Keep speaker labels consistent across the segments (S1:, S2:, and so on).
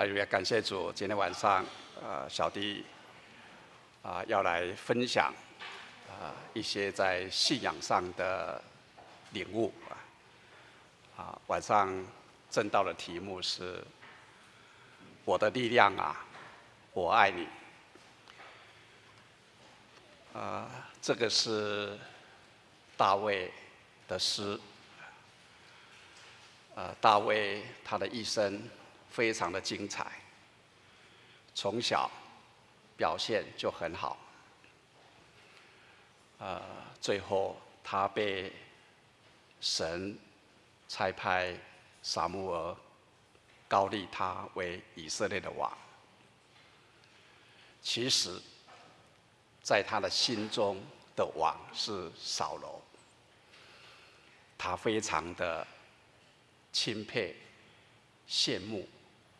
S1: 还有也感谢主，今天晚上，呃，小弟啊要来分享啊一些在信仰上的领悟啊。啊，晚上正道的题目是“我的力量啊，我爱你”。啊，这个是大卫的诗。呃，大卫他的一生非常的精彩，从小表现就很好。呃，最后他被神差派撒母耳高立他为以色列的王。其实，在他的心中的王是扫罗，他非常的。钦佩、羡慕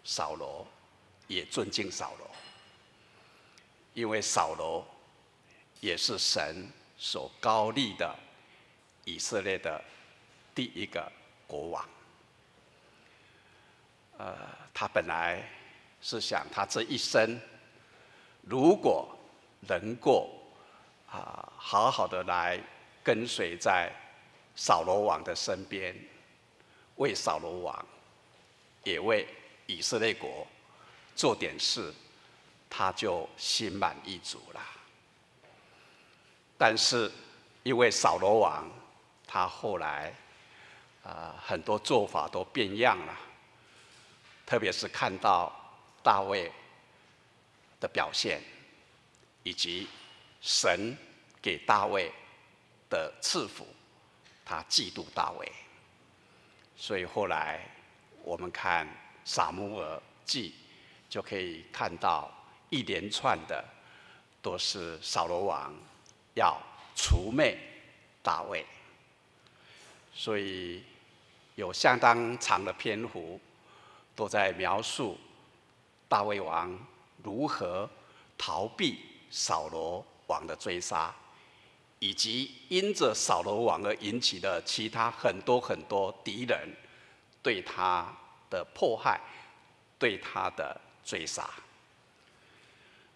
S1: 扫罗，也尊敬扫罗，因为扫罗也是神所高立的以色列的第一个国王。呃，他本来是想，他这一生如果能够啊，好好的来跟随在扫罗王的身边。为扫罗王，也为以色列国做点事，他就心满意足了。但是，因为扫罗王，他后来啊很多做法都变样了，特别是看到大卫的表现，以及神给大卫的赐福，他嫉妒大卫。所以后来我们看《撒母耳记》，就可以看到一连串的都是扫罗王要除魅大卫，所以有相当长的篇幅都在描述大卫王如何逃避扫罗王的追杀。以及因着扫罗王而引起的其他很多很多敌人对他的迫害、对他的追杀。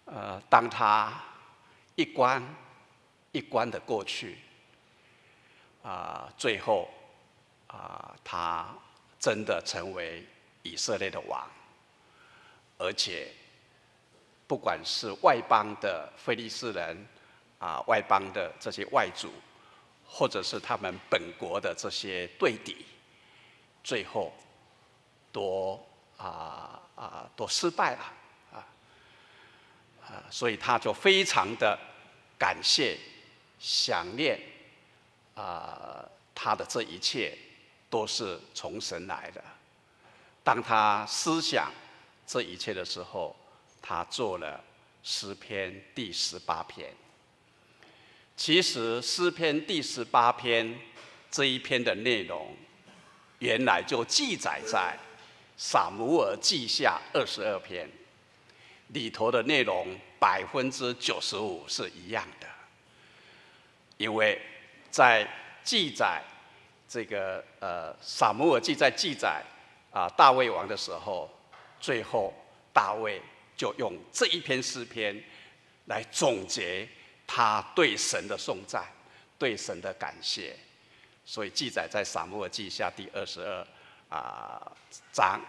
S1: 呃，当他一关一关的过去，啊，最后啊，他真的成为以色列的王，而且不管是外邦的非利士人。啊，外邦的这些外族，或者是他们本国的这些对敌，最后多啊啊多失败了啊啊，所以他就非常的感谢、想念啊，他的这一切都是从神来的。当他思想这一切的时候，他做了诗篇第十八篇。其实诗篇第十八篇这一篇的内容，原来就记载在撒母耳记下二十二篇里头的内容，百分之九十五是一样的。因为在记载这个呃撒母耳记在记载啊大卫王的时候，最后大卫就用这一篇诗篇来总结。他对神的颂赞，对神的感谢，所以记载在撒母耳记下第二十二啊章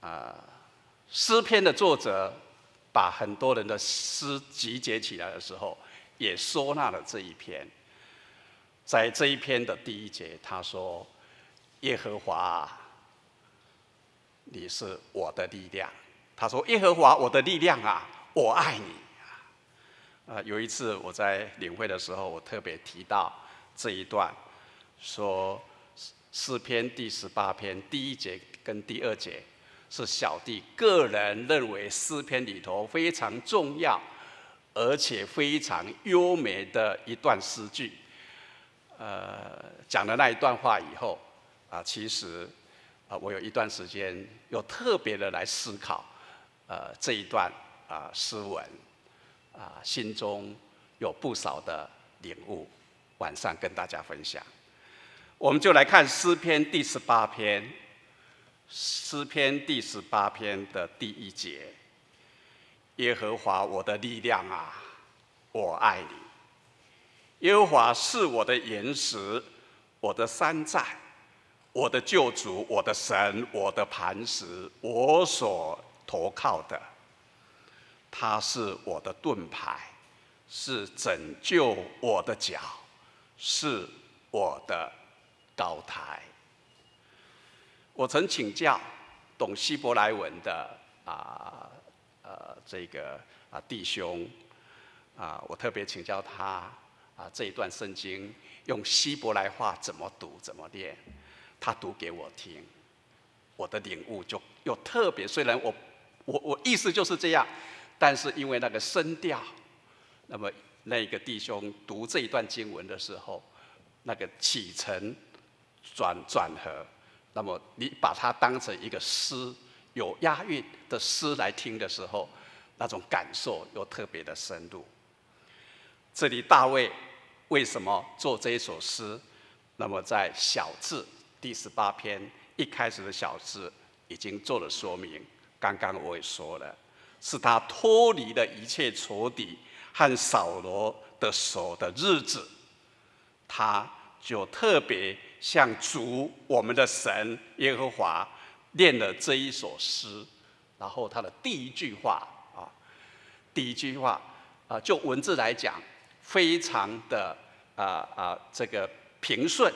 S1: 啊诗篇的作者把很多人的诗集结起来的时候，也收纳了这一篇。在这一篇的第一节，他说：“耶和华，你是我的力量。”他说：“耶和华，我的力量啊，我爱你。”呃，有一次我在领会的时候，我特别提到这一段，说诗篇第十八篇第一节跟第二节是小弟个人认为诗篇里头非常重要，而且非常优美的一段诗句。呃，讲了那一段话以后，啊，其实啊，我有一段时间又特别的来思考，呃，这一段啊诗文。啊，心中有不少的领悟，晚上跟大家分享。我们就来看诗篇第十八篇，诗篇第十八篇的第一节：耶和华我的力量啊，我爱你。耶和华是我的岩石，我的山寨，我的救主，我的神，我的磐石，我所投靠的。他是我的盾牌，是拯救我的脚，是我的高台。我曾请教懂希伯来文的啊呃这个啊弟兄啊，我特别请教他啊这一段圣经用希伯来话怎么读怎么念，他读给我听，我的领悟就又特别。虽然我我我意思就是这样，但是因为那个声调，那么那个弟兄读这一段经文的时候，那个启程转转合。那么你把它当成一个诗，有押韵的诗来听的时候，那种感受又特别的深入。这里大卫为什么做这一首诗？那么在小字第十八篇一开始的小字已经做了说明。刚刚我也说了，是他脱离了一切仇敌和扫罗的手的日子，他就特别。向主我们的神耶和华念了这一首诗，然后他的第一句话啊，第一句话啊，就文字来讲，非常的啊啊这个平顺，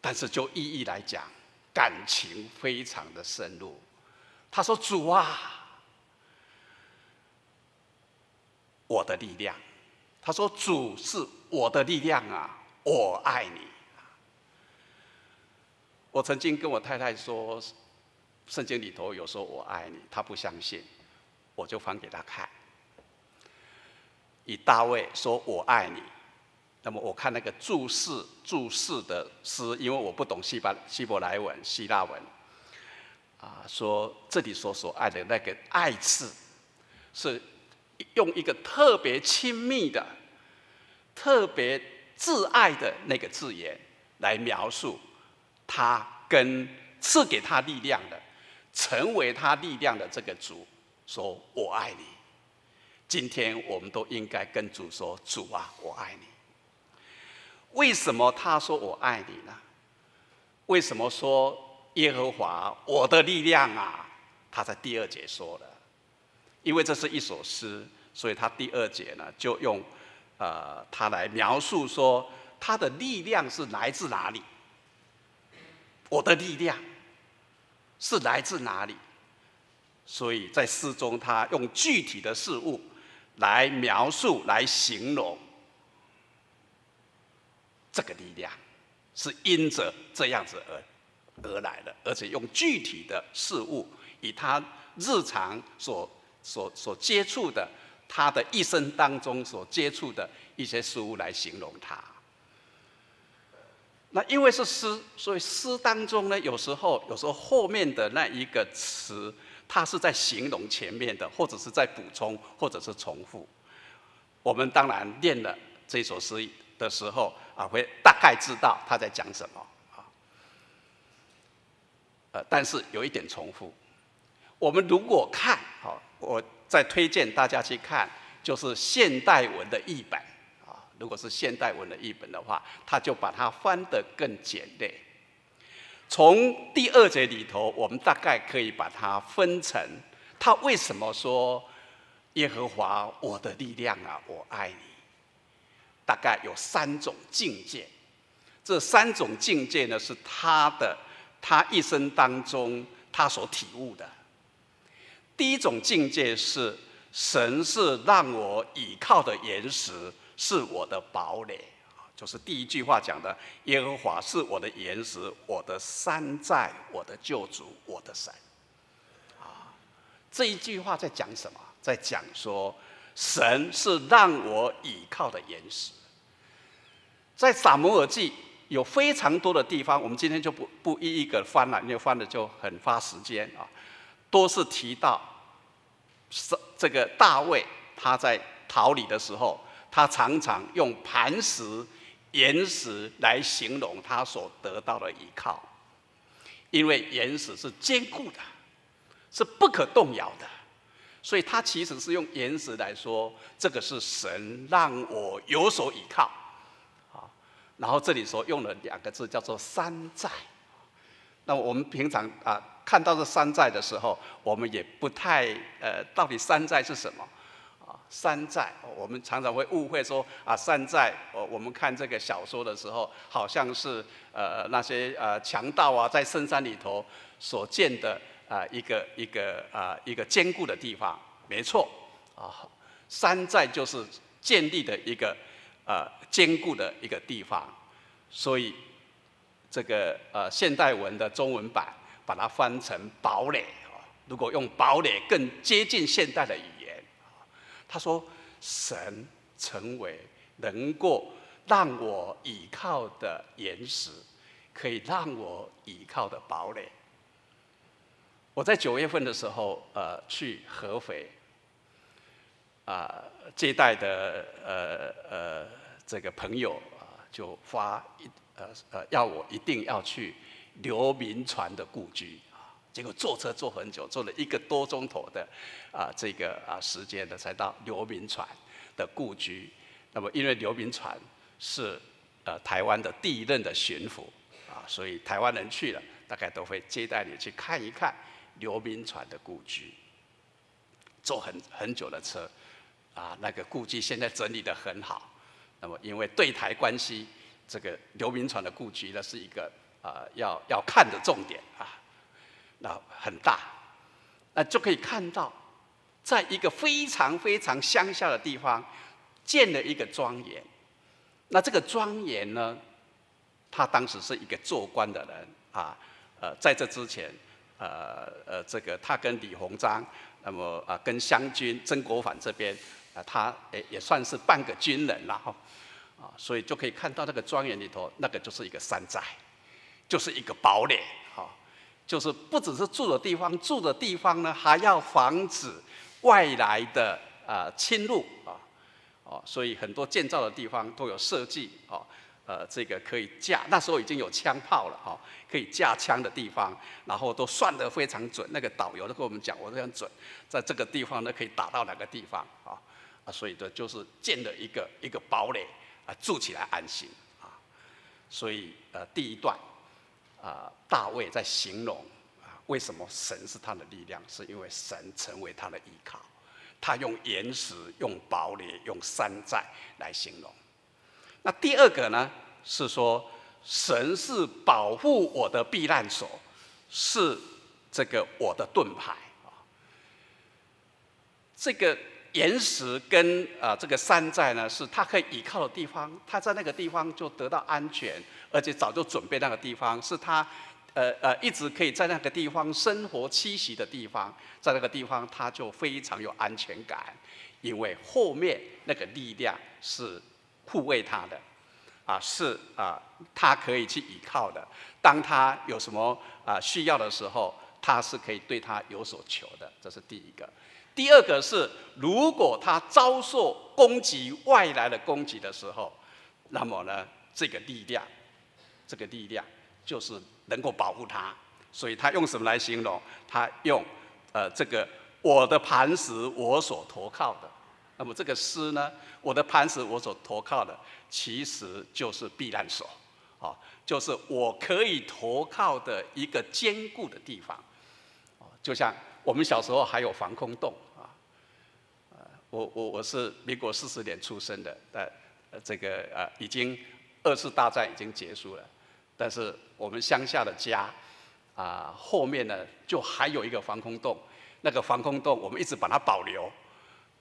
S1: 但是就意义来讲，感情非常的深入。他说：“主啊，我的力量。”他说：“主是我的力量啊，我爱你。”我曾经跟我太太说，圣经里头有说我爱你，她不相信，我就翻给她看。以大卫说我爱你，那么我看那个注释注释的诗，因为我不懂希伯希伯来文、希腊文，啊，说这里所所爱的那个爱字，是用一个特别亲密的、特别挚爱的那个字眼来描述。他跟赐给他力量的，成为他力量的这个主说：“我爱你。”今天我们都应该跟主说：“主啊，我爱你。”为什么他说我爱你呢？为什么说耶和华我的力量啊？他在第二节说了，因为这是一首诗，所以他第二节呢就用呃他来描述说他的力量是来自哪里。我的力量是来自哪里？所以在诗中，他用具体的事物来描述、来形容这个力量，是因着这样子而而来的，而且用具体的事物，以他日常所所所接触的，他的一生当中所接触的一些事物来形容他。那因为是诗，所以诗当中呢，有时候有时候后面的那一个词，它是在形容前面的，或者是在补充，或者是重复。我们当然念了这首诗的时候啊，会大概知道他在讲什么啊。呃，但是有一点重复。我们如果看，好，我再推荐大家去看，就是现代文的译本。如果是现代文的译本的话，他就把它翻得更简略。从第二节里头，我们大概可以把它分成：他为什么说耶和华我的力量啊，我爱你？大概有三种境界。这三种境界呢，是他的他一生当中他所体悟的。第一种境界是神是让我倚靠的岩石。是我的堡垒啊，就是第一句话讲的：耶和华是我的岩石，我的山寨，我的救主，我的神。啊，这一句话在讲什么？在讲说，神是让我倚靠的岩石。在撒摩尔记有非常多的地方，我们今天就不不一一个翻了，因为翻了就很花时间啊。都是提到是这个大卫他在逃离的时候。他常常用磐石、岩石来形容他所得到的依靠，因为岩石是坚固的，是不可动摇的，所以他其实是用岩石来说，这个是神让我有所依靠。啊，然后这里说用了两个字叫做山寨。那我们平常啊看到这山寨的时候，我们也不太呃，到底山寨是什么？山寨，我们常常会误会说啊，山寨，我我们看这个小说的时候，好像是呃那些呃强盗啊，在深山里头所建的啊一个一个啊一个坚固的地方，没错，啊，山寨就是建立的一个呃坚固的一个地方，所以。这个呃现代文的中文版把它翻成堡垒啊，如果用堡垒更接近现代的语言他说神成为能够让我倚靠的岩石，可以让我倚靠的堡垒。我在九月份的时候呃去合肥啊接待的呃呃这个朋友啊就发一。呃呃，要我一定要去刘铭传的故居，结果坐车坐很久，坐了一个多钟头的啊这个啊时间的，才到刘铭传的故居。那么因为刘铭传是呃台湾的第一任的巡抚啊，所以台湾人去了，大概都会接待你去看一看刘铭传的故居。坐很很久的车啊，那个故居现在整理的很好。那么因为对台关系。这个刘铭传的故居呢，是一个啊要要看的重点啊，那很大，那就可以看到，在一个非常非常乡下的地方建了一个庄园。那这个庄园呢，他当时是一个做官的人啊，呃，在这之前，呃呃，这个他跟李鸿章，那么啊跟湘军曾国藩这边啊，他也也算是半个军人了哈。啊，所以就可以看到那个庄园里头，那个就是一个山寨，就是一个堡垒，就是不只是住的地方，住的地方呢还要防止外来的啊侵入啊，哦，所以很多建造的地方都有设计，哦，呃，这个可以架，那时候已经有枪炮了，哈，可以架枪的地方，然后都算得非常准，那个导游都跟我们讲，我非常准，在这个地方呢可以打到哪个地方，啊，啊，所以这就是建了一个一个堡垒。啊，住起来安心啊，所以呃，第一段啊，大卫在形容啊，为什么神是他的力量？是因为神成为他的依靠，他用岩石、用堡垒、用山寨来形容。那第二个呢，是说神是保护我的避难所，是这个我的盾牌啊，这个。岩石跟啊这个山寨呢，是他可以依靠的地方，他在那个地方就得到安全，而且早就准备那个地方，是他呃呃一直可以在那个地方生活栖息的地方，在那个地方他就非常有安全感，因为后面那个力量是护卫他的，啊是啊他可以去依靠的，当他有什么啊需要的时候，他是可以对他有所求的，这是第一个。第二个是，如果他遭受攻击、外来的攻击的时候，那么呢，这个力量，这个力量就是能够保护他。所以他用什么来形容？他用，呃，这个我的磐石，我所投靠的。那么这个诗呢，我的磐石，我所投靠的，其实就是避难所，啊，就是我可以投靠的一个坚固的地方，啊，就像我们小时候还有防空洞啊。我我我是民国四十年出生的，呃，这个呃已经二次大战已经结束了，但是我们乡下的家啊后面呢就还有一个防空洞，那个防空洞我们一直把它保留，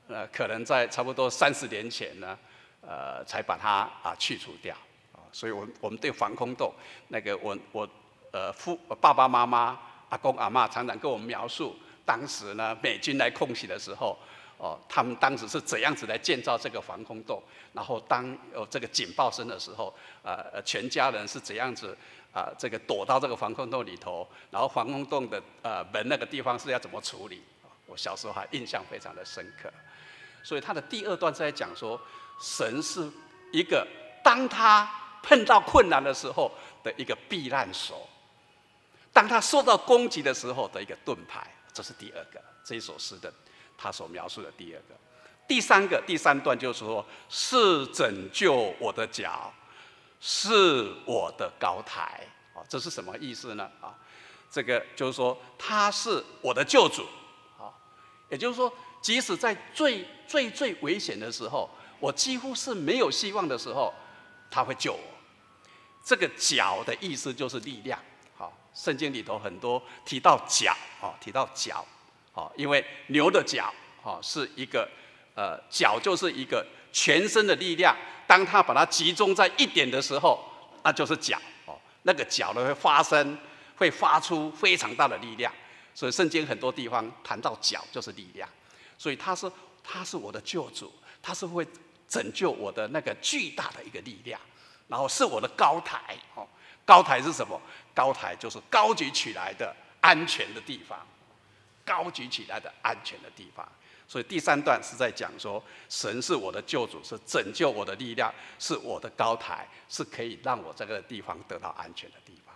S1: 呃，可能在差不多三十年前呢，呃才把它啊去除掉，啊，所以我我们对防空洞那个我我呃父爸爸妈妈阿公阿妈常常跟我们描述，当时呢美军来空袭的时候。哦，他们当时是怎样子来建造这个防空洞？然后当有这个警报声的时候，呃，全家人是怎样子啊？这个躲到这个防空洞里头，然后防空洞的呃门那个地方是要怎么处理？我小时候还印象非常的深刻。所以他的第二段是在讲说，神是一个当他碰到困难的时候的一个避难所。当他受到攻击的时候的一个盾牌，这是第二个这一首诗的他所描述的第二个。第三个第三段就是说，是拯救我的脚，是我的高台。啊，这是什么意思呢？啊，这个就是说他是我的救主。啊，也就是说，即使在最最最危险的时候，我几乎是没有希望的时候，他会救我。这个脚的意思就是力量。圣经里头很多提到脚，哦，提到脚，哦，因为牛的脚，哦，是一个。呃，脚就是一个全身的力量，当它把它集中在一点的时候，那就是脚哦。那个脚呢会发生，会发出非常大的力量。所以圣经很多地方谈到脚就是力量，所以他说他是我的救主，他是会拯救我的那个巨大的一个力量，然后是我的高台哦。高台是什么？高台就是高举起来的安全的地方，高举起来的安全的地方。所以第三段是在讲说，神是我的救主，是拯救我的力量，是我的高台，是可以让我这个地方得到安全的地方。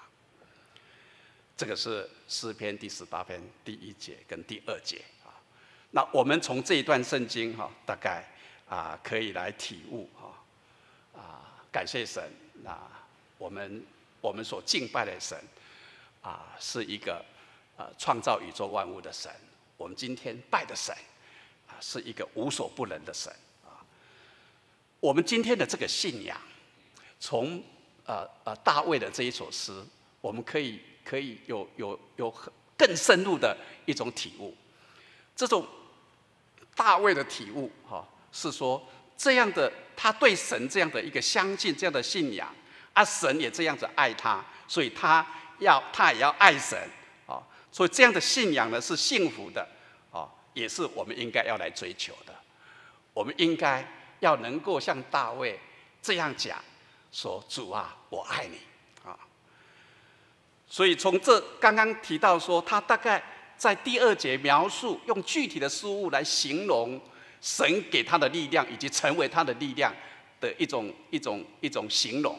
S1: 这个是诗篇第十八篇第一节跟第二节啊。那我们从这一段圣经哈，大概啊可以来体悟哈啊，感谢神。那我们我们所敬拜的神啊，是一个呃创造宇宙万物的神。我们今天拜的神。啊是一个无所不能的神啊！我们今天的这个信仰，从呃呃大卫的这一首诗，我们可以可以有有有更深入的一种体悟。这种大卫的体悟，哈，是说这样的他对神这样的一个相信，这样的信仰，啊，神也这样子爱他，所以他要他也要爱神啊，所以这样的信仰呢是幸福的啊。也是我们应该要来追求的。我们应该要能够像大卫这样讲：“说主啊，我爱你啊。”所以从这刚刚提到说，他大概在第二节描述用具体的事物来形容神给他的力量，以及成为他的力量的一种一种一种形容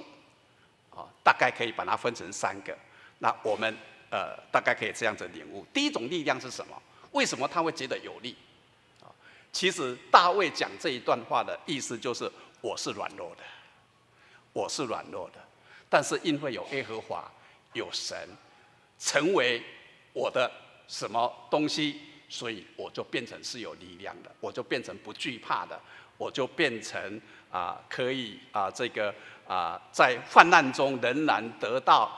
S1: 大概可以把它分成三个。那我们呃，大概可以这样子领悟：第一种力量是什么？为什么他会觉得有力？啊，其实大卫讲这一段话的意思就是我是软弱的，我是软弱的，但是因为有耶和华，有神，成为我的什么东西，所以我就变成是有力量的，我就变成不惧怕的，我就变成啊可以啊这个啊在患难中仍然得到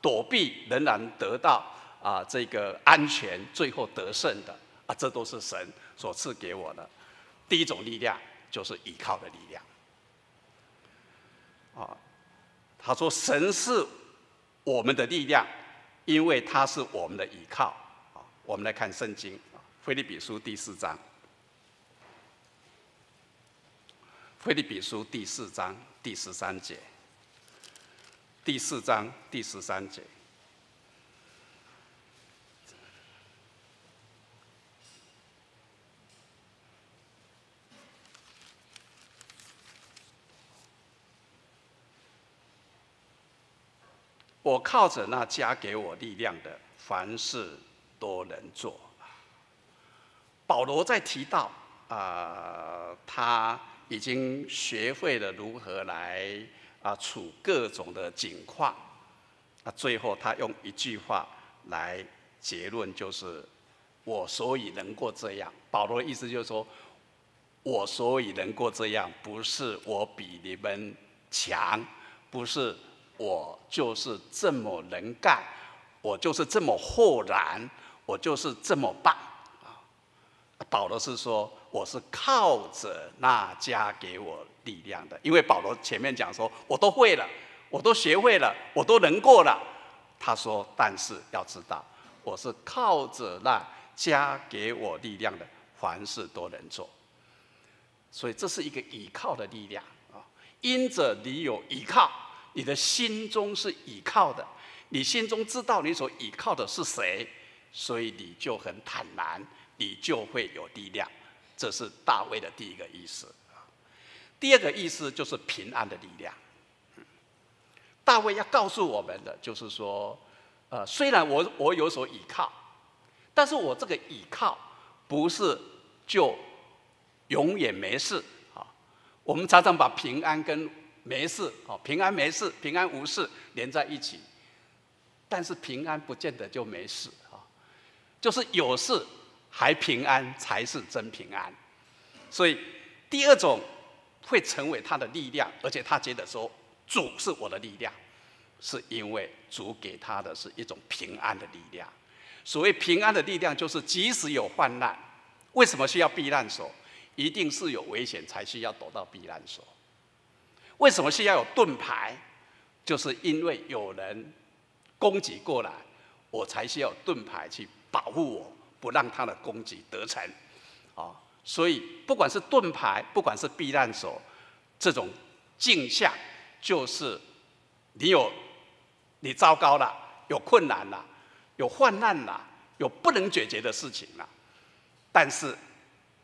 S1: 躲避，仍然得到。啊，这个安全最后得胜的啊，这都是神所赐给我的。第一种力量就是依靠的力量。啊，他说神是我们的力量，因为他是我们的依靠。啊，我们来看圣经啊，《菲利比书》第四章，《菲利比书》第四章第十三节，第四章第十三节。我靠着那加给我力量的，凡事都能做。保罗在提到啊，他已经学会了如何来啊处各种的境况。啊，最后他用一句话来结论，就是我所以能够这样。保罗的意思就是说，我所以能够这样，不是我比你们强，不是。我就是这么能干，我就是这么豁然，我就是这么棒！保罗是说，我是靠着那加给我力量的，因为保罗前面讲说，我都会了，我都学会了，我都能过了。他说，但是要知道，我是靠着那加给我力量的，凡事都能做。所以这是一个依靠的力量啊！因着你有依靠。你的心中是倚靠的，你心中知道你所倚靠的是谁，所以你就很坦然，你就会有力量。这是大卫的第一个意思第二个意思就是平安的力量。大卫要告诉我们的就是说，呃，虽然我我有所倚靠，但是我这个倚靠不是就永远没事啊。我们常常把平安跟没事哦，平安没事，平安无事连在一起，但是平安不见得就没事啊，就是有事还平安才是真平安。所以第二种会成为他的力量，而且他觉得说主是我的力量。是因为主给他的是一种平安的力量。所谓平安的力量，就是即使有患难，为什么需要避难所？一定是有危险才需要躲到避难所。为什么需要有盾牌？就是因为有人攻击过来，我才需要盾牌去保护我，不让他的攻击得逞。啊，所以不管是盾牌，不管是避难所，这种镜像，就是你有。你糟糕了，有困难了，有患难了，有不能解决的事情了，但是，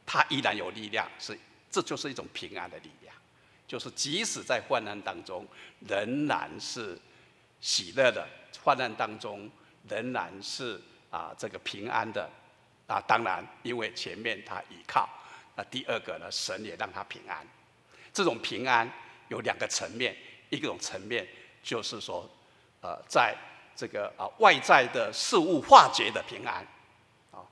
S1: 他依然有力量，是这就是一种平安的力量，就是即使在患难当中，仍然是喜乐的；患难当中，仍然是啊这个平安的。啊，当然，因为前面他倚靠，那第二个呢，神也让他平安。这种平安有两个层面，一种层面就是说。呃，在这个啊外在的事物化解的平安，啊，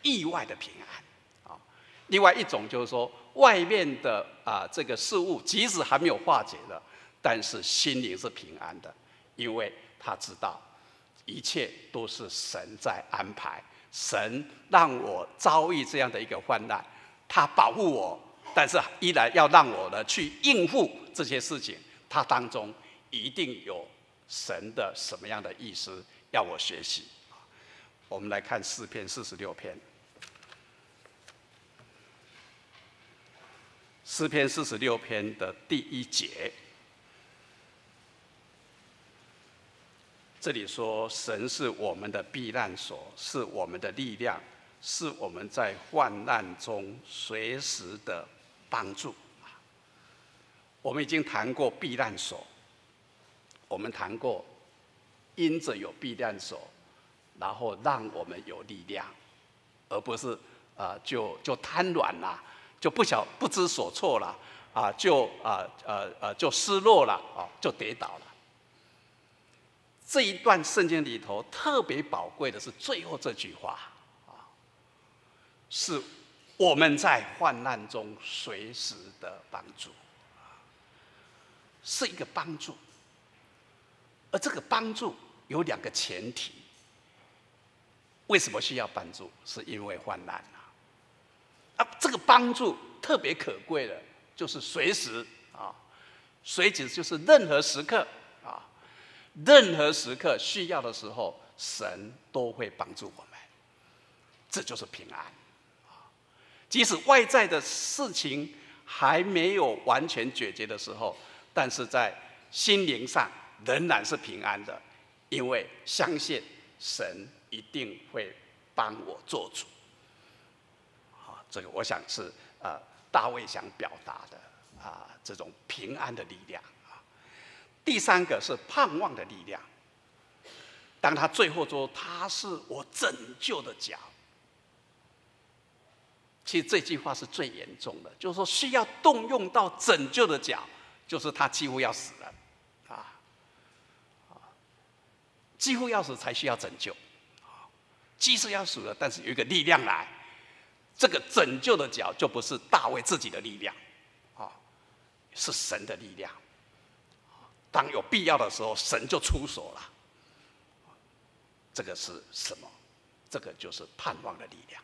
S1: 意外的平安，啊，另外一种就是说外面的啊这个事物即使还没有化解的，但是心灵是平安的，因为他知道一切都是神在安排，神让我遭遇这样的一个患难，他保护我，但是依然要让我呢去应付这些事情，他当中一定有。神的什么样的意思要我学习？我们来看四篇四十六篇。诗篇四十六篇的第一节，这里说：“神是我们的避难所，是我们的力量，是我们在患难中随时的帮助。”我们已经谈过避难所。我们谈过，因着有避难所，然后让我们有力量，而不是啊就就瘫软了，就不晓不知所措了，啊就啊呃呃就失落了，啊就跌倒了。这一段圣经里头特别宝贵的是最后这句话，啊，是我们在患难中随时的帮助，是一个帮助。而这个帮助有两个前提，为什么需要帮助？是因为患难啊！啊，这个帮助特别可贵的，就是随时啊，随时就是任何时刻，任何时刻需要的时候，神都会帮助我们。这就是平安！即使外在的事情还没有完全解决的时候，但是在心灵上。仍然是平安的，因为相信神一定会帮我做主。好，这个我想是呃大卫想表达的啊这种平安的力量。第三个是盼望的力量。当他最后说他是我拯救的脚，其实这句话是最严重的，就是说需要动用到拯救的脚，就是他几乎要死了。啊几乎要死才需要拯救，啊，即使要死了，但是有一个力量来，这个拯救的脚就不是大卫自己的力量，啊，是神的力量。当有必要的时候，神就出手了。这个是什么？这个就是盼望的力量。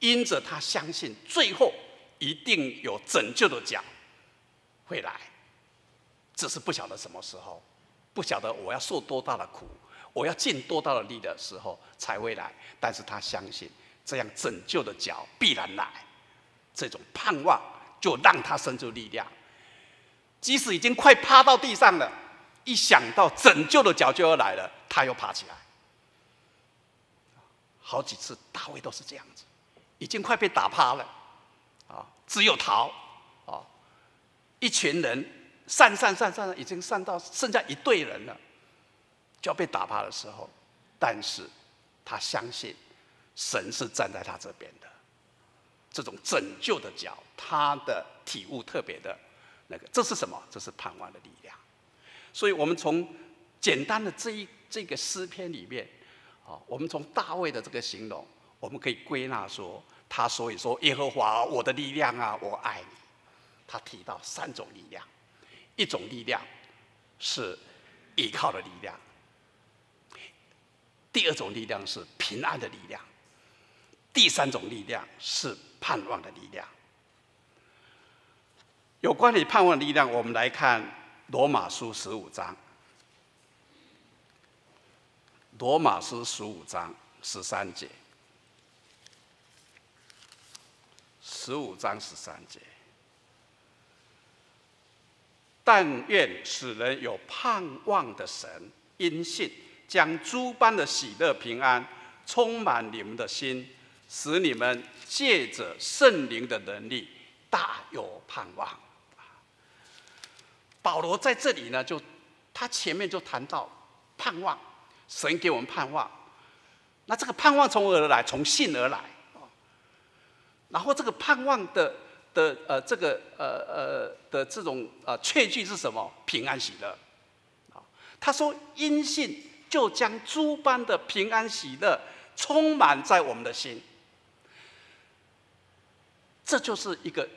S1: 因着他相信，最后一定有拯救的脚会来，只是不晓得什么时候。不晓得我要受多大的苦，我要尽多大的力的时候才会来。但是他相信这样拯救的脚必然来，这种盼望就让他生出力量。即使已经快趴到地上了，一想到拯救的脚就要来了，他又爬起来。好几次大卫都是这样子，已经快被打趴了，啊，只有逃，啊，一群人。散散散散，已经散到剩下一队人了。就要被打趴的时候，但是他相信神是站在他这边的，这种拯救的脚，他的体悟特别的那个，这是什么？这是盼望的力量。所以我们从简单的这一这个诗篇里面，啊，我们从大卫的这个形容，我们可以归纳说，他所以说耶和华我的力量啊，我爱你。他提到三种力量，一种力量是依靠的力量。第二种力量是平安的力量，第三种力量是盼望的力量。有关于盼望的力量，我们来看罗马书十五章。罗马书十五章十三节，十五章十三节。但愿使人有盼望的神，因信。将诸般的喜乐平安充满你们的心，使你们借着圣灵的能力大有盼望。保罗在这里呢，就他前面就谈到盼望，神给我们盼望。那这个盼望从何而来？从信而来。然后这个盼望的的呃这个呃呃的这种呃确据是什么？平安喜乐。他说因信。就将诸般的平安喜乐充满在我们的心，这就是一个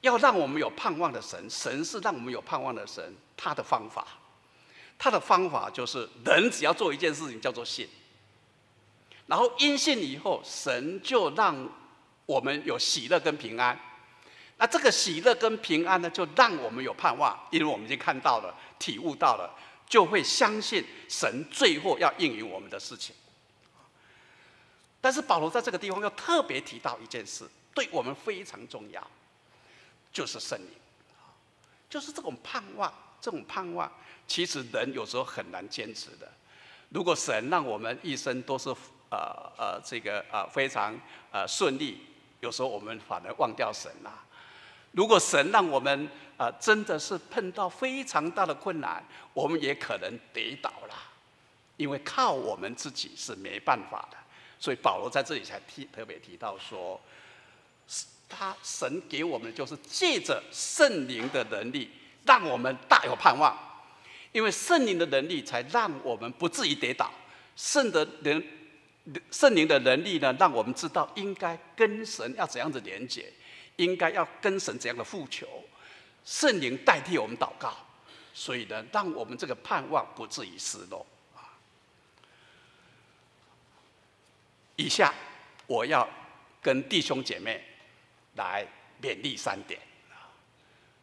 S1: 要让我们有盼望的神。神是让我们有盼望的神，他的方法，他的方法就是人只要做一件事情，叫做信。然后因信以后，神就让我们有喜乐跟平安。那这个喜乐跟平安呢，就让我们有盼望，因为我们已经看到了、体悟到了。就会相信神最后要应允我们的事情。但是保罗在这个地方又特别提到一件事，对我们非常重要，就是圣灵，就是这种盼望，这种盼望，其实人有时候很难坚持的。如果神让我们一生都是呃呃这个呃非常呃顺利，有时候我们反而忘掉神了。如果神让我们啊，真的是碰到非常大的困难，我们也可能跌倒了，因为靠我们自己是没办法的。所以保罗在这里才提特别提到说，他神给我们就是借着圣灵的能力，让我们大有盼望。因为圣灵的能力才让我们不至于跌倒，圣的能圣灵的能力呢，让我们知道应该跟神要怎样子连接。应该要跟神怎样的复求，圣灵代替我们祷告，所以呢，让我们这个盼望不至于失落啊。以下我要跟弟兄姐妹来勉励三点啊，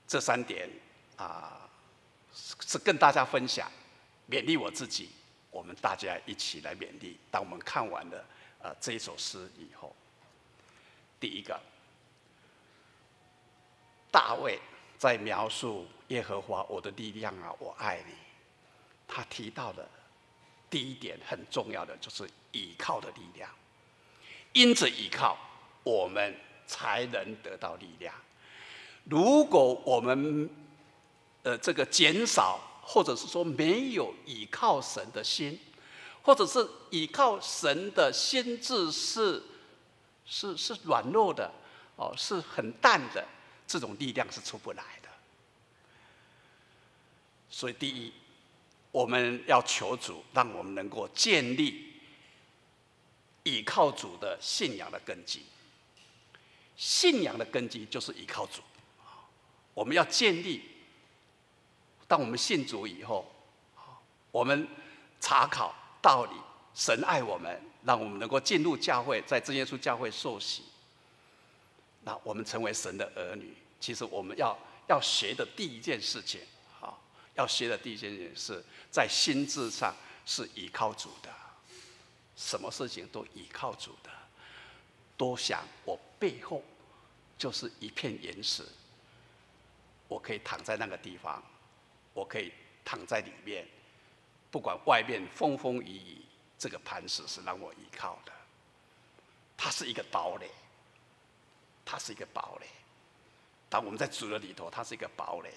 S1: 这三点啊是跟大家分享，勉励我自己，我们大家一起来勉励。当我们看完了呃这一首诗以后，第一个。大卫在描述耶和华我的力量啊，我爱你。他提到的第一点很重要的就是倚靠的力量，因此倚靠，我们才能得到力量。如果我们呃这个减少，或者是说没有倚靠神的心，或者是倚靠神的心智是是是软弱的哦，是很淡的。这种力量是出不来的，所以第一，我们要求主，让我们能够建立倚靠主的信仰的根基。信仰的根基就是依靠主，我们要建立。当我们信主以后，我们查考道理，神爱我们，让我们能够进入教会，在真耶稣教会受洗。那我们成为神的儿女，其实我们要要学的第一件事情，啊，要学的第一件事情是在心智上是依靠主的，什么事情都依靠主的。多想我背后就是一片岩石，我可以躺在那个地方，我可以躺在里面，不管外面风风雨雨，这个磐石是让我依靠的，它是一个堡垒。它是一个堡垒，当我们在主的里头，它是一个堡垒，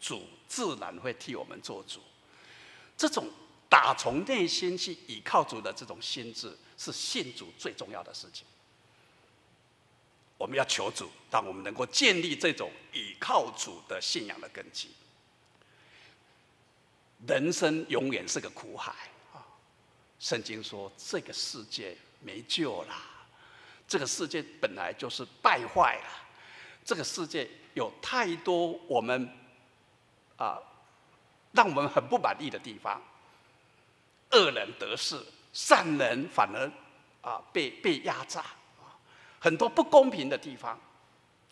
S1: 主自然会替我们做主。这种打从内心去倚靠主的这种心智，是信主最重要的事情。我们要求主，让我们能够建立这种倚靠主的信仰的根基。人生永远是个苦海啊！圣经说，这个世界没救了，这个世界本来就是败坏了，这个世界有太多我们啊，让我们很不满意的地方。恶人得势，善人反而啊被被压榨，很多不公平的地方，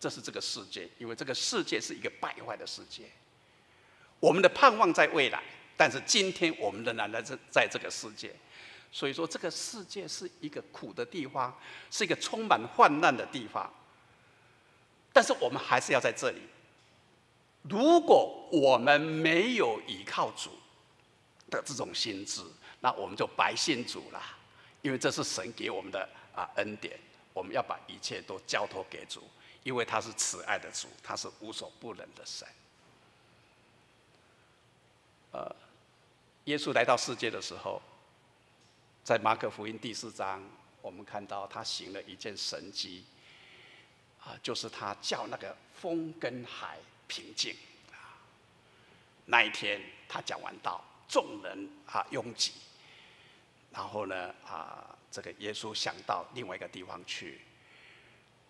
S1: 这是这个世界，因为这个世界是一个败坏的世界。我们的盼望在未来，但是今天我们仍然在这在这个世界，所以说这个世界是一个苦的地方，是一个充满患难的地方。但是我们还是要在这里。如果我们没有依靠主的这种心智，那我们就白信主了，因为这是神给我们的啊恩典，我们要把一切都交托给主，因为他是慈爱的主，他是无所不能的神。呃，耶稣来到世界的时候，在马可福音第四章，我们看到他行了一件神迹，啊，就是他叫那个风跟海平静，那一天他讲完道，众人啊拥挤。然后呢，啊，这个耶稣想到另外一个地方去，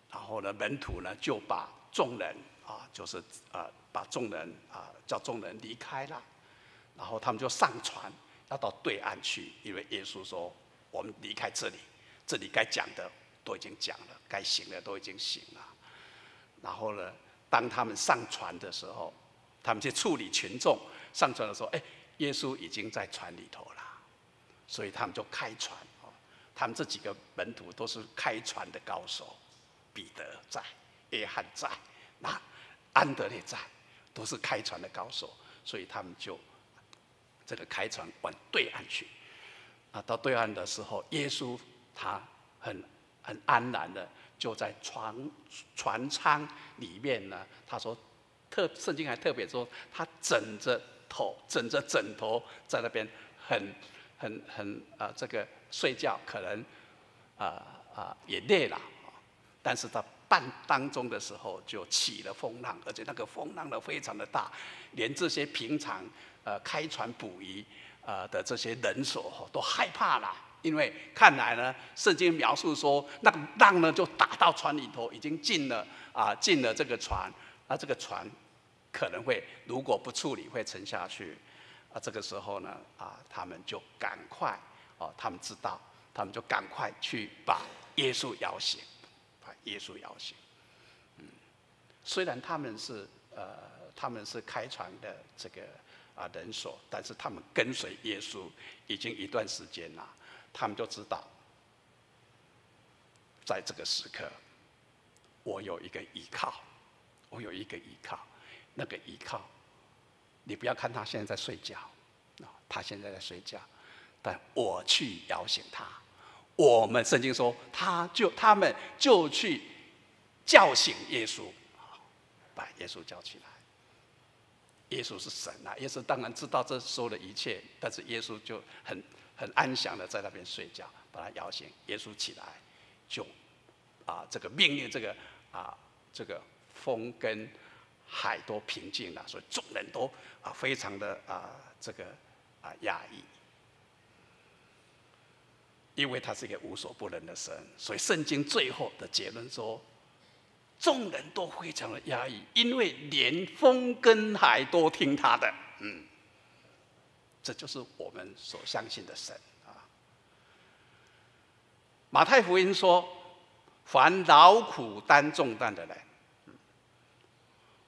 S1: 然后呢，门徒呢就把众人啊，就是啊，把众人啊叫众人离开了，然后他们就上船要到对岸去，因为耶稣说我们离开这里，这里该讲的都已经讲了，该行的都已经行了。然后呢，当他们上船的时候，他们去处理群众上船的时候，哎，耶稣已经在船里头了。所以他们就开船，他们这几个门徒都是开船的高手，彼得在，约翰在，那安德烈在，都是开船的高手，所以他们就这个开船往对岸去。啊，到对岸的时候，耶稣他很很安然的就在船船舱里面呢。他说，特圣经还特别说，他枕着头枕着枕头在那边很。很很啊，这个睡觉可能啊啊也累了，但是他半当中的时候就起了风浪，而且那个风浪呢非常的大，连这些平常呃开船捕鱼呃的这些人所都害怕了，因为看来呢圣经描述说那个浪呢就打到船里头，已经进了啊进了这个船，那这个船可能会如果不处理会沉下去。啊，这个时候呢，啊，他们就赶快，哦，他们知道，他们就赶快去把耶稣摇醒，把耶稣摇醒。嗯，虽然他们是呃，他们是开船的这个啊人所，但是他们跟随耶稣已经一段时间了，他们就知道，在这个时刻，我有一个依靠，我有一个依靠，那个依靠。你不要看他现在在睡觉，啊，他现在在睡觉，但我去摇醒他。我们圣经说，他就他们就去叫醒耶稣，把耶稣叫起来。耶稣是神啊，耶稣当然知道这所有的一切，但是耶稣就很很安详的在那边睡觉，把他摇醒。耶稣起来，就啊这个命令这个啊这个风跟。海都平静了，所以众人都啊非常的啊这个啊压抑，因为他是一个无所不能的神，所以圣经最后的结论说，众人都非常的压抑，因为连风跟海都听他的，嗯，这就是我们所相信的神啊。马太福音说，凡劳苦担重担的人。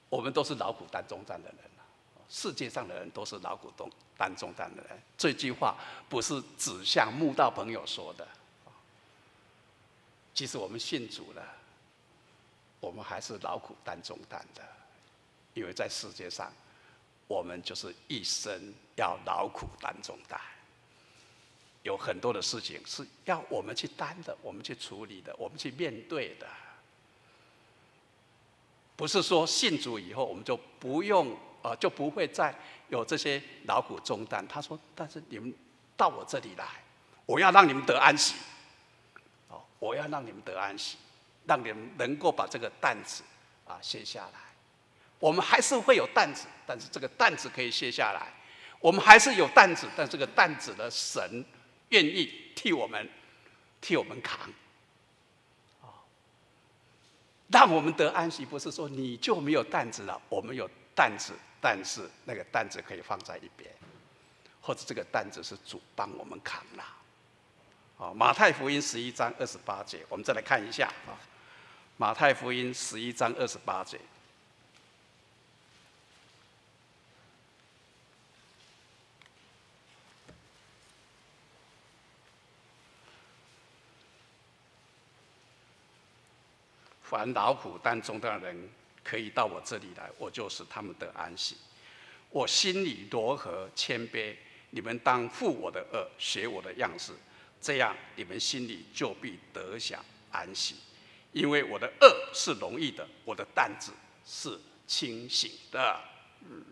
S1: 我们都是劳苦担重担的人世界上的人都是劳苦担担重担的人。这句话不是指向慕道朋友说的。即使我们信主了，我们还是劳苦担重担的，因为在世界上，我们就是一生要劳苦担重担，有很多的事情是要我们去担的，我们去处理的，我们去面对的。不是说信主以后我们就不用呃就不会再有这些劳苦重担。他说：“但是你们到我这里来，我要让你们得安息。哦，我要让你们得安息，让你们能够把这个担子啊卸下来。我们还是会有担子，但是这个担子可以卸下来。我们还是有担子，但这个担子的神愿意替我们替我们扛。让我们得安息，不是说你就没有担子了。我们有担子，但是那个担子可以放在一边，或者这个担子是主帮我们扛了。好，马太福音十一章二十八节，我们再来看一下啊。马太福音十一章二十八节。凡劳苦担重担的人，可以到我这里来，我就是他们的安息。我心里柔和谦卑，你们当负我的恶，学我的样式，这样你们心里就必得享安息。因为我的恶是容易的，我的担子是清醒的。嗯，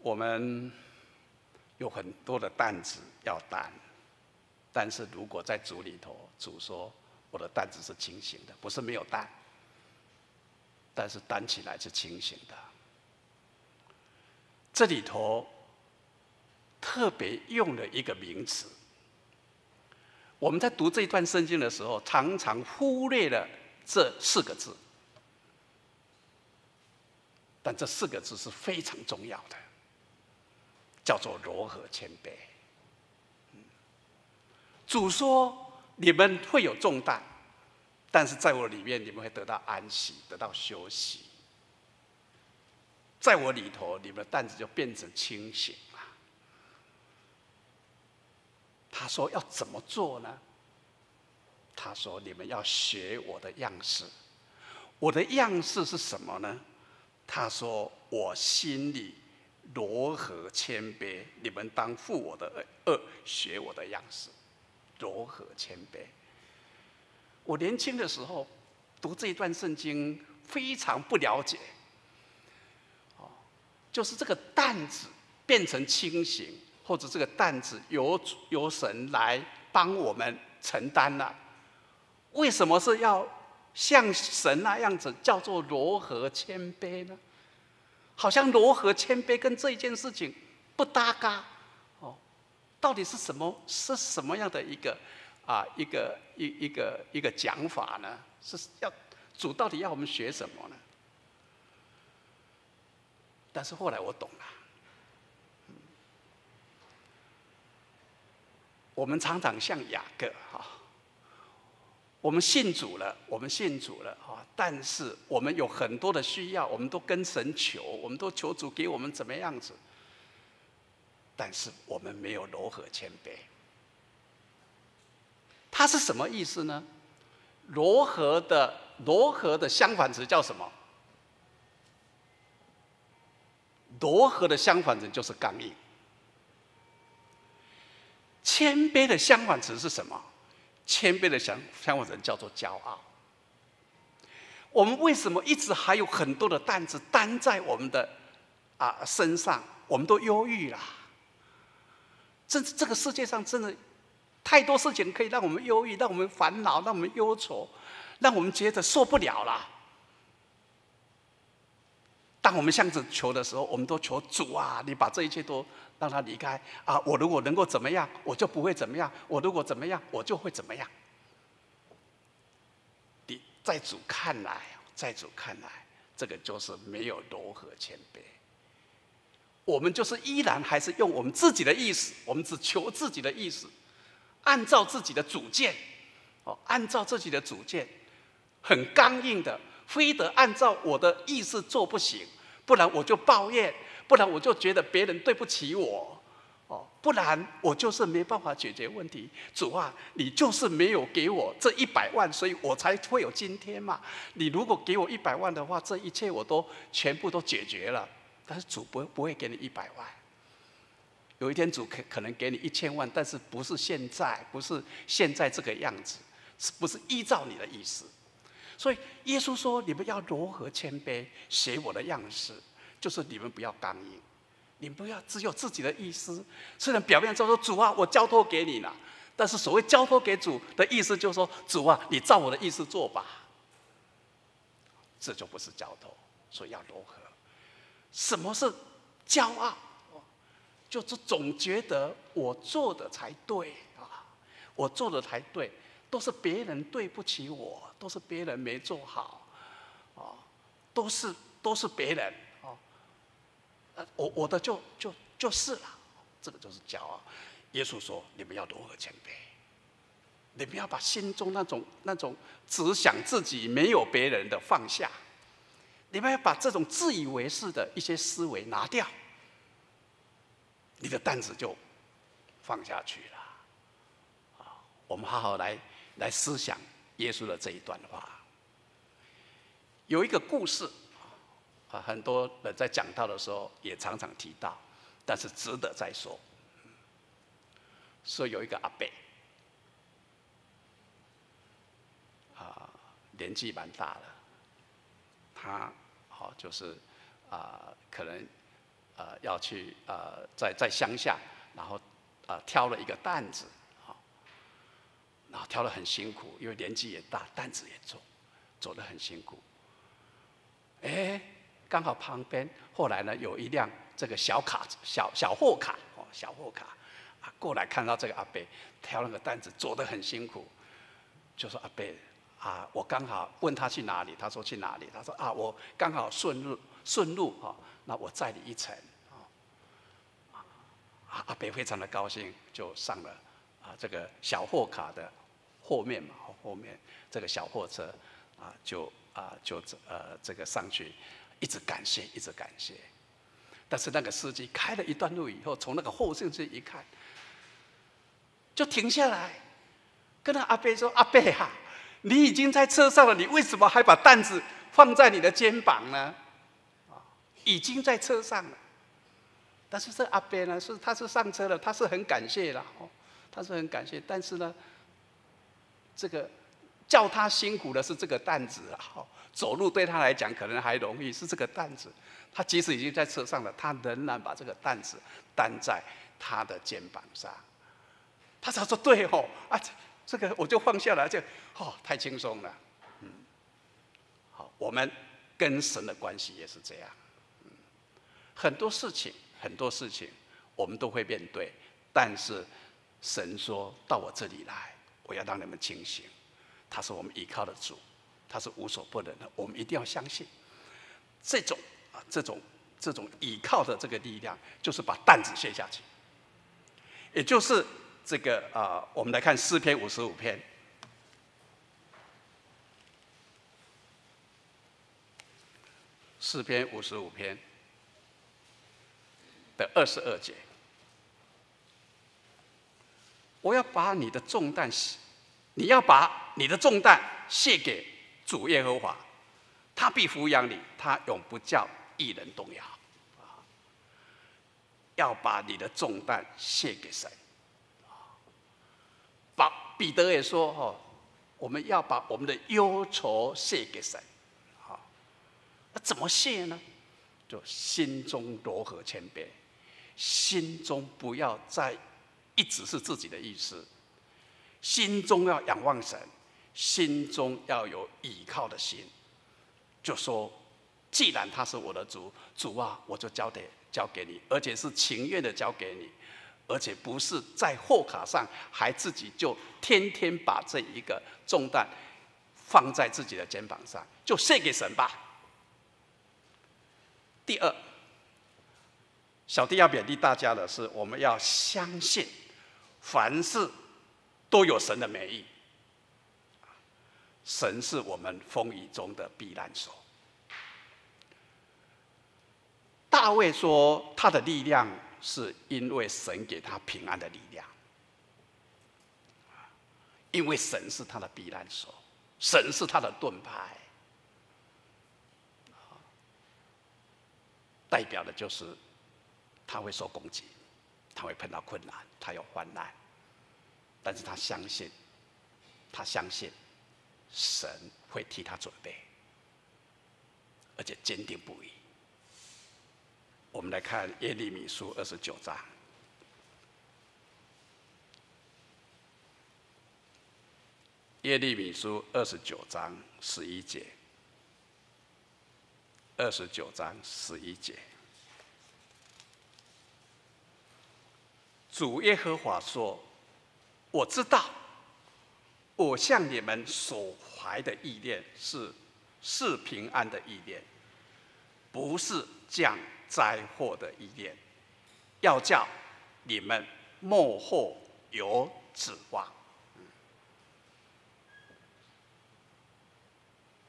S1: 我们有很多的担子要担。但是如果在主里头，主说我的担子是清醒的，不是没有担，但是担起来是清醒的。这里头特别用了一个名词，我们在读这一段圣经的时候，常常忽略了这四个字，但这四个字是非常重要的，叫做柔和谦卑。主说：“你们会有重担，但是在我里面，你们会得到安息，得到休息。在我里头，你们的担子就变成清醒了。”他说：“要怎么做呢？”他说：“你们要学我的样式。我的样式是什么呢？”他说：“我心里柔和谦卑，你们当负我的恶，学我的样式。”柔和谦卑。我年轻的时候读这一段圣经，非常不了解。哦，就是这个担子变成清醒，或者这个担子由由神来帮我们承担了。为什么是要像神那样子叫做柔和谦卑呢？好像柔和谦卑跟这一件事情不搭嘎。到底是什么？是什么样的一个啊？一个一一个一个讲法呢？是要主到底要我们学什么呢？但是后来我懂了。我们常常像雅各哈，我们信主了，我们信主了哈，但是我们有很多的需要，我们都跟神求，我们都求主给我们怎么样子。但是我们没有柔和谦卑，它是什么意思呢？柔和的柔和的相反词叫什么？柔和的相反词就是刚硬。谦卑的相反词是什么？谦卑的相相反词叫做骄傲。我们为什么一直还有很多的担子担在我们的啊身上？我们都忧郁了。这这个世界上真的太多事情可以让我们忧郁，让我们烦恼，让我们忧愁，让我们觉得受不了了。当我们向着求的时候，我们都求主啊，你把这一切都让他离开啊！我如果能够怎么样，我就不会怎么样；我如果怎么样，我就会怎么样。你在主看来，在主看来，这个就是没有柔和谦卑。我们就是依然还是用我们自己的意思，我们只求自己的意思，按照自己的主见，哦，按照自己的主见，很刚硬的，非得按照我的意思做不行，不然我就抱怨，不然我就觉得别人对不起我，哦，不然我就是没办法解决问题。主啊，你就是没有给我这一百万，所以我才会有今天嘛。你如果给我一百万的话，这一切我都全部都解决了。但是主不不会给你一百万，有一天主可可能给你一千万，但是不是现在，不是现在这个样子，是不是依照你的意思？所以耶稣说：“你们要如何谦卑，学我的样式，就是你们不要刚硬，你们不要只有自己的意思。虽然表面上说主啊，我交托给你了，但是所谓交托给主的意思，就是说主啊，你照我的意思做吧。这就不是交托，所以要柔和。什么是骄傲？就是总觉得我做的才对啊，我做的才对，都是别人对不起我，都是别人没做好，啊，都是都是别人啊，呃，我我的就就就是了，这个就是骄傲。耶稣说：你们要如何谦卑，你们要把心中那种那种只想自己没有别人的放下，你们要把这种自以为是的一些思维拿掉。你的担子就放下去了，啊！我们好好来来思想耶稣的这一段话。有一个故事啊，很多人在讲到的时候也常常提到，但是值得再说。说有一个阿伯，啊，年纪蛮大了，他好就是啊，可能。呃，要去呃，在在乡下，然后呃挑了一个担子，好，然后挑得很辛苦，因为年纪也大，担子也重，走得很辛苦。哎，刚好旁边后来呢有一辆这个小卡子小小货卡哦，小货卡啊过来看到这个阿伯挑那个担子走得很辛苦，就说阿伯啊，我刚好问他去哪里，他说去哪里，他说啊我刚好顺路顺路哈。那我载你一程，啊，阿北非常的高兴，就上了啊这个小货卡的后面嘛，后面这个小货车，啊就啊就呃这个上去，一直感谢，一直感谢。但是那个司机开了一段路以后，从那个后视镜一看，就停下来，跟那阿贝说：“阿贝哈，你已经在车上了，你为什么还把担子放在你的肩膀呢？”已经在车上了，但是这阿伯呢，是他是上车了，他是很感谢了哦，他是很感谢，但是呢，这个叫他辛苦的是这个担子啊，走路对他来讲可能还容易，是这个担子，他即使已经在车上了，他仍然把这个担子担在他的肩膀上，他才说对哦，啊，这个我就放下来就哦，太轻松了，嗯，好，我们跟神的关系也是这样。嗯很多事情，很多事情，我们都会面对。但是，神说到我这里来，我要让你们清醒。他是我们依靠的主，他是无所不能的。我们一定要相信，这种啊，这种这种依靠的这个力量，就是把担子卸下去。也就是这个啊，我们来看四篇五十五篇，四篇五十五篇。的二十二节，我要把你的重担卸，你要把你的重担卸给主耶和华，他必抚养你，他永不叫一人动摇。啊，要把你的重担卸给神。把彼得也说：“哦，我们要把我们的忧愁卸给神。”好，那怎么卸呢？就心中柔和谦卑。心中不要再一直是自己的意思，心中要仰望神，心中要有倚靠的心。就说，既然他是我的主，主啊，我就交给交给你，而且是情愿的交给你，而且不是在货卡上，还自己就天天把这一个重担放在自己的肩膀上，就献给神吧。第二。小弟要勉励大家的是，我们要相信，凡事都有神的美意。神是我们风雨中的避难所。大卫说，他的力量是因为神给他平安的力量，因为神是他的避难所，神是他的盾牌，代表的就是。他会受攻击，他会碰到困难，他有患难，但是他相信，他相信神会替他准备，而且坚定不移。我们来看耶利米书二十九章。耶利米书二十九章十一节，二十九章十一节，主耶和华说：“我知道，我向你们所怀的意念是是平安的意念，不是降灾祸的意念，要叫你们幕后有指望。”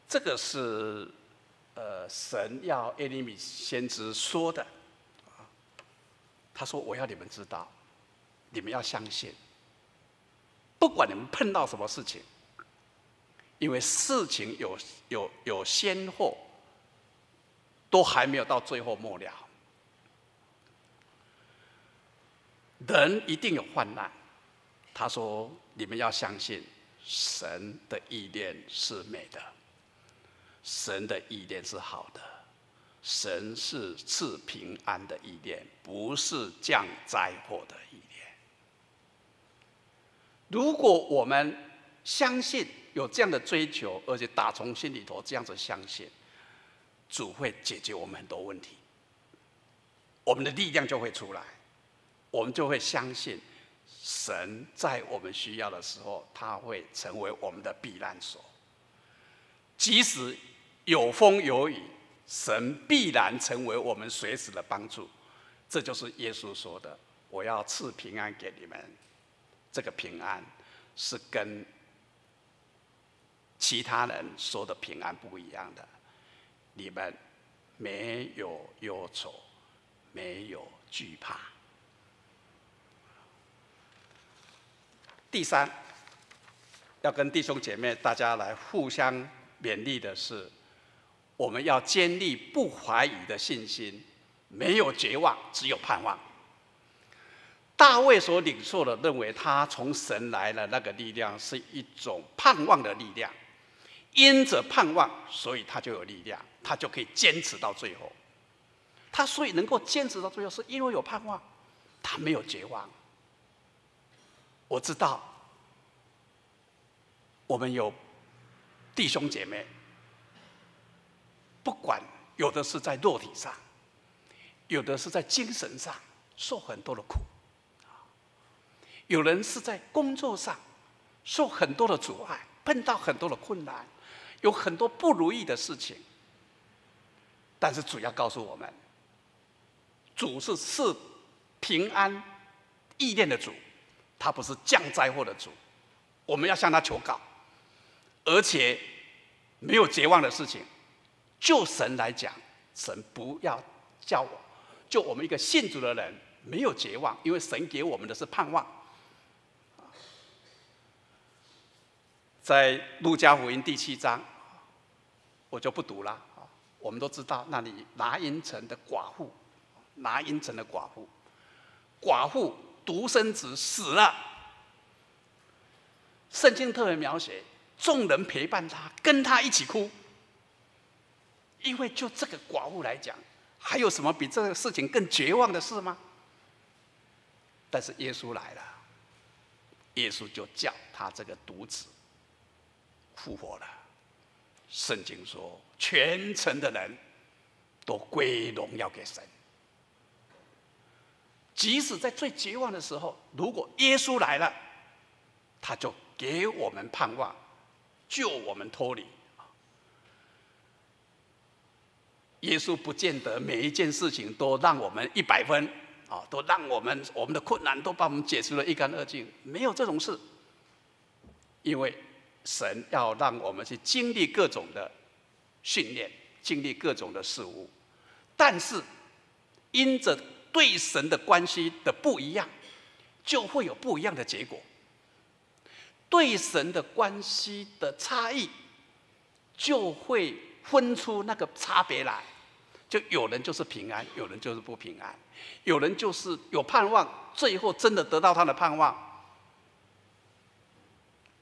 S1: 这个是，呃，神要耶利米先知说的，他说：“我要你们知道，你们要相信，不管你们碰到什么事情，因为事情有有有先后，都还没有到最后末了，人一定有患难。”他说：“你们要相信，神的意念是美的。”神的意念是好的，神是赐平安的意念，不是降灾祸的意念。如果我们相信有这样的追求，而且打从心里头这样子相信，主会解决我们很多问题，我们的力量就会出来，我们就会相信神在我们需要的时候，他会成为我们的避难所，即使。有风有雨，神必然成为我们随时的帮助。这就是耶稣说的：“我要赐平安给你们。”这个平安是跟其他人说的平安不一样的。你们没有忧愁，没有惧怕。第三，要跟弟兄姐妹大家来互相勉励的是。我们要建立不怀疑的信心，没有绝望，只有盼望。大卫所领受的，认为他从神来了那个力量，是一种盼望的力量。因着盼望，所以他就有力量，他就可以坚持到最后。他所以能够坚持到最后，是因为有盼望，他没有绝望。我知道，我们有弟兄姐妹。不管有的是在肉体上，有的是在精神上受很多的苦，有人是在工作上受很多的阻碍，碰到很多的困难，有很多不如意的事情。但是主要告诉我们，主是赐平安意念的主，他不是降灾祸的主。我们要向他求告，而且没有绝望的事情。就神来讲，神不要叫我，就我们一个信主的人没有绝望，因为神给我们的是盼望。在路加福音第七章，我就不读了。我们都知道那里拿因城的寡妇，拿因城的寡妇，寡妇独生子死了，圣经特别描写，众人陪伴他，跟他一起哭。因为就这个寡妇来讲，还有什么比这个事情更绝望的事吗？但是耶稣来了，耶稣就叫他这个独子复活了。圣经说，全城的人都归荣耀给神。即使在最绝望的时候，如果耶稣来了，他就给我们盼望，救我们脱离。耶稣不见得每一件事情都让我们一百分，啊，都让我们我们的困难都把我们解除了一干二净，没有这种事。因为神要让我们去经历各种的训练，经历各种的事物，但是因着对神的关系的不一样，就会有不一样的结果。对神的关系的差异，就会。分出那个差别来，就有人就是平安，有人就是不平安，有人就是有盼望，最后真的得到他的盼望；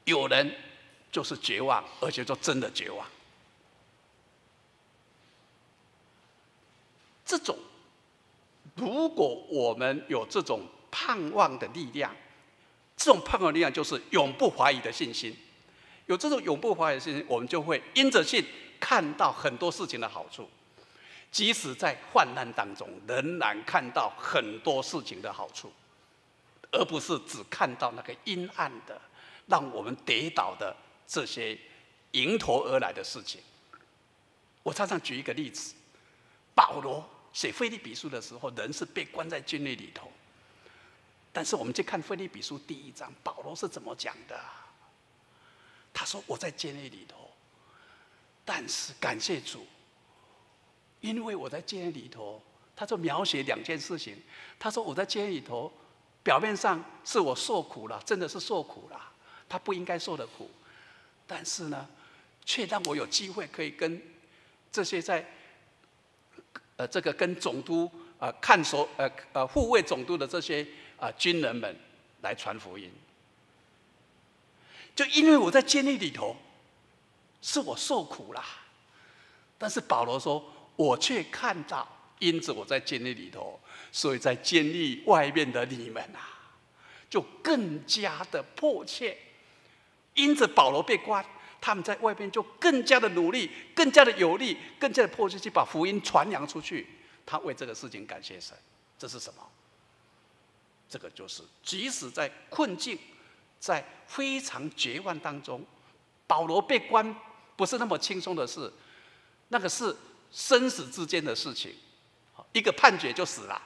S1: 有人就是绝望，而且就真的绝望。这种如果我们有这种盼望的力量，这种盼望力量就是永不怀疑的信心。有这种永不怀疑的信心，我们就会因着信看到很多事情的好处，即使在患难当中，仍然看到很多事情的好处，而不是只看到那个阴暗的、让我们跌倒的这些迎头而来的事情。我常常举一个例子：保罗写腓利比书的时候，人是被关在监狱里头，但是我们去看腓利比书第一章，保罗是怎么讲的？他说：“我在监狱里头，但是感谢主，因为我在监狱里头。”他就描写两件事情。他说：“我在监狱里头，表面上是我受苦了，真的是受苦了，他不应该受的苦，但是呢，却让我有机会可以跟这些在呃这个跟总督啊看守呃呃护卫总督的这些啊军人们来传福音。”就因为我在监狱里头，是我受苦啦，但是保罗说，我却看到，因此我在监狱里头，所以在监狱外面的你们啊，就更加的迫切。因着保罗被关，他们在外边就更加的努力，更加的有力，更加的迫切去把福音传扬出去。他为这个事情感谢神，这是什么？这个就是，即使在困境。在非常绝望当中，保罗被关不是那么轻松的事，那个是生死之间的事情，一个判决就死了。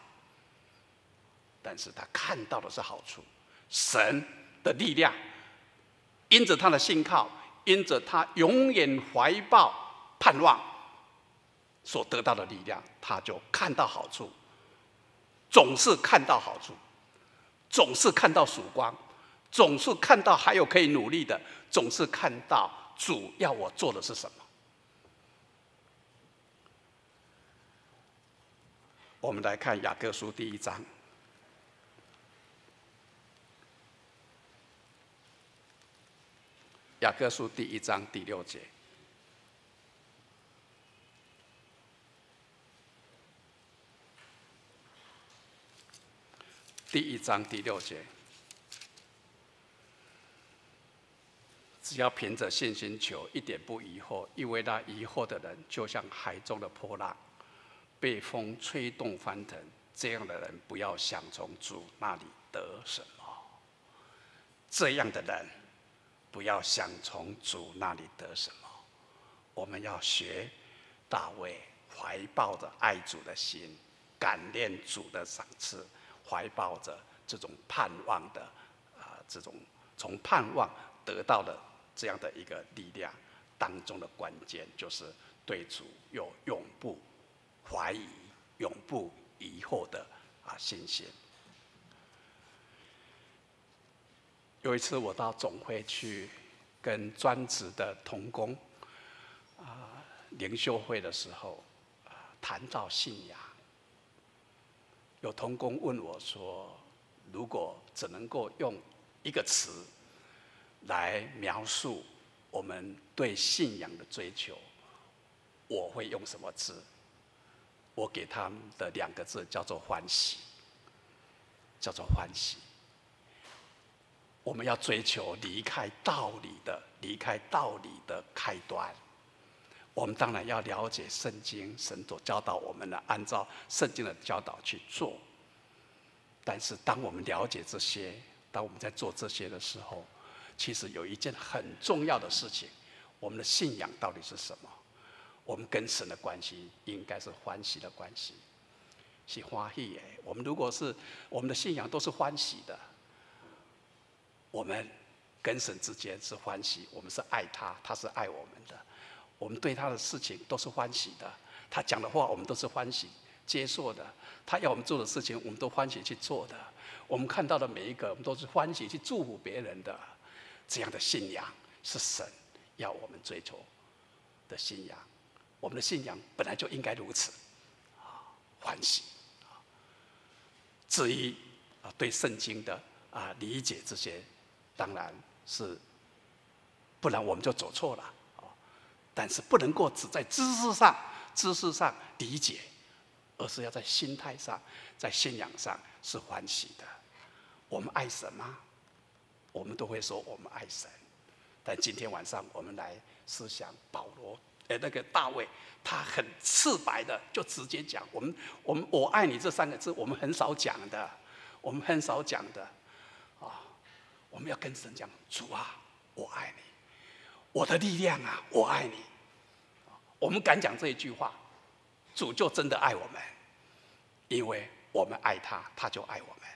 S1: 但是他看到的是好处，神的力量，因着他的信靠，因着他永远怀抱盼望所得到的力量，他就看到好处，总是看到好处，总是看到曙光。总是看到还有可以努力的，总是看到主要我做的是什么。我们来看雅各书第一章，雅各书第一章第六节，第一章第六节。只要凭着信心求，一点不疑惑，因为那疑惑的人就像海中的波浪，被风吹动翻腾。这样的人不要想从主那里得什么。这样的人不要想从主那里得什么。我们要学大卫，怀抱着爱主的心，感念主的赏赐，怀抱着这种盼望的啊，这种从盼望得到的。这样的一个力量当中的关键，就是对主有永不怀疑、永不疑惑的啊信心。有一次我到总会去跟专职的童工啊灵修会的时候，谈到信仰，有童工问我说：“如果只能够用一个词。”来描述我们对信仰的追求，我会用什么字？我给他们的两个字叫做欢喜，叫做欢喜。我们要追求离开道理的，离开道理的开端。我们当然要了解圣经，神所教导我们的，按照圣经的教导去做。但是，当我们了解这些，当我们在做这些的时候，其实有一件很重要的事情，我们的信仰到底是什么？我们跟神的关系应该是欢喜的关系，是欢喜耶。我们如果是我们的信仰都是欢喜的，我们跟神之间是欢喜，我们是爱他，他是爱我们的，我们对他的事情都是欢喜的，他讲的话我们都是欢喜接受的，他要我们做的事情我们都欢喜去做的，我们看到的每一个我们都是欢喜去祝福别人的。这样的信仰是神要我们追求的信仰，我们的信仰本来就应该如此，啊，欢喜，至于啊对圣经的啊理解这些，当然是，不然我们就走错了，啊，但是不能够只在知识上知识上理解，而是要在心态上，在信仰上是欢喜的。我们爱神吗？我们都会说我们爱神，但今天晚上我们来思想保罗，哎，那个大卫，他很赤白的就直接讲，我们我们我爱你这三个字，我们很少讲的，我们很少讲的，我们要跟神讲，主啊，我爱你，我的力量啊，我爱你，我们敢讲这一句话，主就真的爱我们，因为我们爱他，他就爱我们。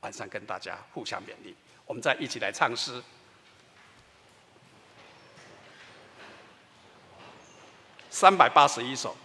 S1: 晚上跟大家互相勉励。我们再一起来唱诗，三百八十一首。